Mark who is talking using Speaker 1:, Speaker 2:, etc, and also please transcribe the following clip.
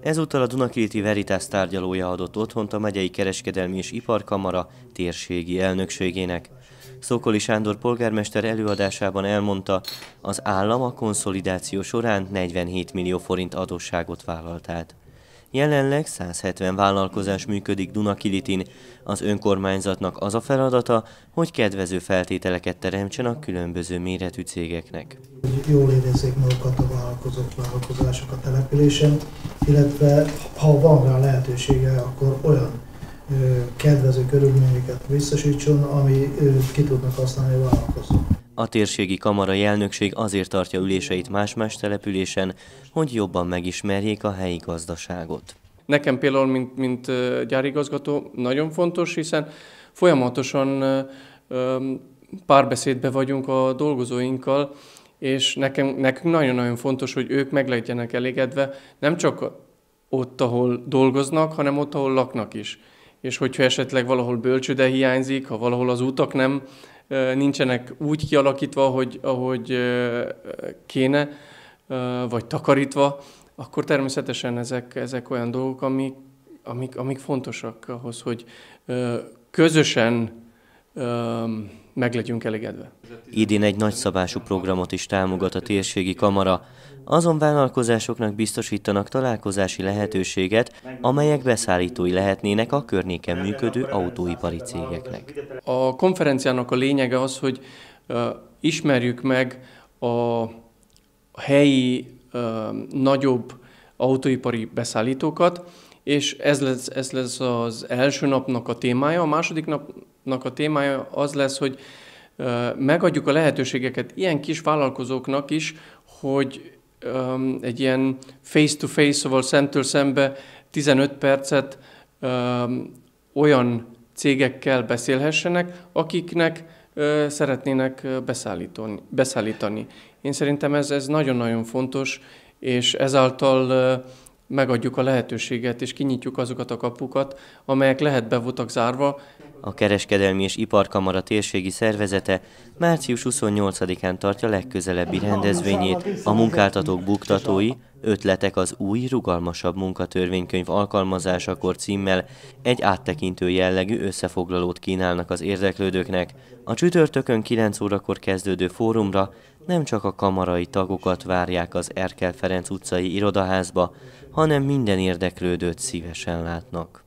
Speaker 1: Ezúttal a Dunakilti Veritas tárgyalója adott otthont a megyei kereskedelmi és iparkamara térségi elnökségének. Szókoli Sándor polgármester előadásában elmondta, az állam a konszolidáció során 47 millió forint adósságot vállalt át. Jelenleg 170 vállalkozás működik Dunakilitin. Az önkormányzatnak az a feladata, hogy kedvező feltételeket teremtsen a különböző méretű cégeknek.
Speaker 2: Jól érezzék magukat a vállalkozók, vállalkozások a településen, illetve ha van rá lehetősége, akkor olyan kedvező körülményeket biztosítson, ami ki tudnak használni a vállalkozók.
Speaker 1: A térségi kamarai elnökség azért tartja üléseit más-más településen, hogy jobban megismerjék a helyi gazdaságot.
Speaker 3: Nekem például, mint, mint gyárigazgató, nagyon fontos, hiszen folyamatosan párbeszédbe vagyunk a dolgozóinkkal, és nekem, nekünk nagyon-nagyon fontos, hogy ők meg legyenek elégedve, nem csak ott, ahol dolgoznak, hanem ott, ahol laknak is. És hogyha esetleg valahol bölcsőde hiányzik, ha valahol az utak nem nincsenek úgy kialakítva, ahogy, ahogy kéne, vagy takarítva, akkor természetesen ezek, ezek olyan dolgok, amik, amik, amik fontosak ahhoz, hogy közösen meg legyünk elégedve.
Speaker 1: Idén egy nagyszabású programot is támogat a térségi kamara. Azon vállalkozásoknak biztosítanak találkozási lehetőséget, amelyek beszállítói lehetnének a környéken működő autóipari cégeknek.
Speaker 3: A konferenciának a lényege az, hogy ismerjük meg a helyi nagyobb autóipari beszállítókat, és ez lesz, ez lesz az első napnak a témája. A második napnak a témája az lesz, hogy megadjuk a lehetőségeket ilyen kis vállalkozóknak is, hogy egy ilyen face-to-face, szóval szemtől szembe 15 percet olyan cégekkel beszélhessenek, akiknek szeretnének beszállítani, beszállítani. Én szerintem ez, ez nagyon-nagyon fontos, és ezáltal megadjuk a lehetőséget, és kinyitjuk azokat a kapukat, amelyek lehet be voltak zárva.
Speaker 1: A Kereskedelmi és Iparkamara térségi szervezete március 28-án tartja legközelebbi rendezvényét a munkáltatók buktatói, ötletek az új, rugalmasabb munkatörvénykönyv alkalmazásakor címmel egy áttekintő jellegű összefoglalót kínálnak az érdeklődőknek. A csütörtökön 9 órakor kezdődő fórumra nem csak a kamarai tagokat várják az Erkel Ferenc utcai irodaházba, hanem minden érdeklődőt szívesen látnak.